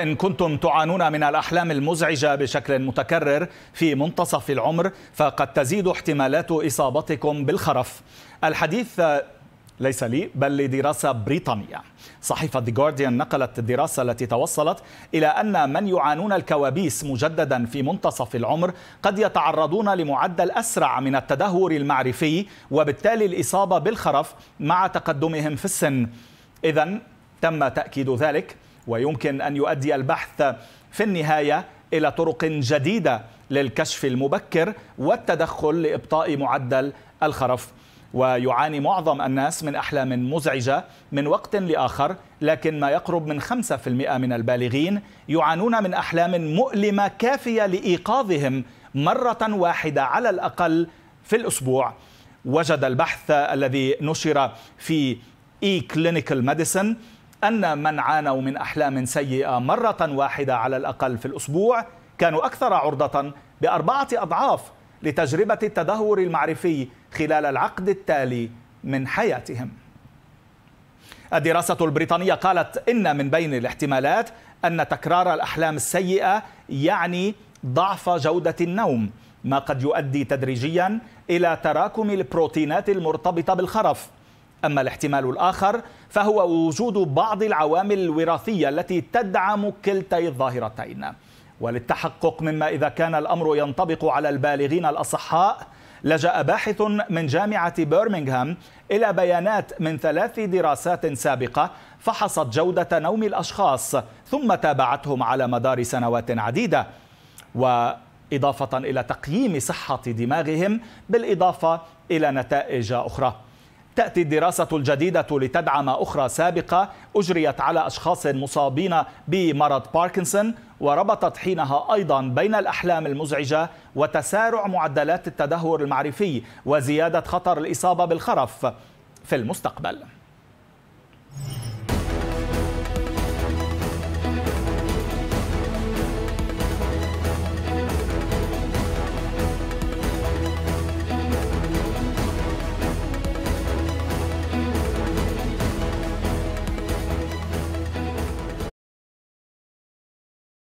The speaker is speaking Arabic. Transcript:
إن كنتم تعانون من الأحلام المزعجة بشكل متكرر في منتصف العمر فقد تزيد احتمالات إصابتكم بالخرف. الحديث ليس لي بل لدراسة بريطانية. صحيفة The Guardian نقلت الدراسة التي توصلت إلى أن من يعانون الكوابيس مجددا في منتصف العمر قد يتعرضون لمعدل أسرع من التدهور المعرفي وبالتالي الإصابة بالخرف مع تقدمهم في السن. إذا تم تأكيد ذلك. ويمكن أن يؤدي البحث في النهاية إلى طرق جديدة للكشف المبكر والتدخل لإبطاء معدل الخرف. ويعاني معظم الناس من أحلام مزعجة من وقت لآخر لكن ما يقرب من 5% من البالغين يعانون من أحلام مؤلمة كافية لإيقاظهم مرة واحدة على الأقل في الأسبوع. وجد البحث الذي نشر في eClinicalMedicine أن من عانوا من أحلام سيئة مرة واحدة على الأقل في الأسبوع كانوا أكثر عرضة بأربعة أضعاف لتجربة التدهور المعرفي خلال العقد التالي من حياتهم. الدراسة البريطانية قالت إن من بين الاحتمالات أن تكرار الأحلام السيئة يعني ضعف جودة النوم ما قد يؤدي تدريجيا إلى تراكم البروتينات المرتبطة بالخرف. أما الاحتمال الآخر فهو وجود بعض العوامل الوراثية التي تدعم كلتي الظاهرتين. وللتحقق مما إذا كان الأمر ينطبق على البالغين الأصحاء لجأ باحث من جامعة برمنغهام إلى بيانات من ثلاث دراسات سابقة فحصت جودة نوم الأشخاص ثم تابعتهم على مدار سنوات عديدة. وإضافة إلى تقييم صحة دماغهم بالإضافة إلى نتائج أخرى. تأتي الدراسة الجديدة لتدعم أخرى سابقة أجريت على أشخاص مصابين بمرض باركنسون وربطت حينها أيضا بين الأحلام المزعجة وتسارع معدلات التدهور المعرفي وزيادة خطر الإصابة بالخرف في المستقبل.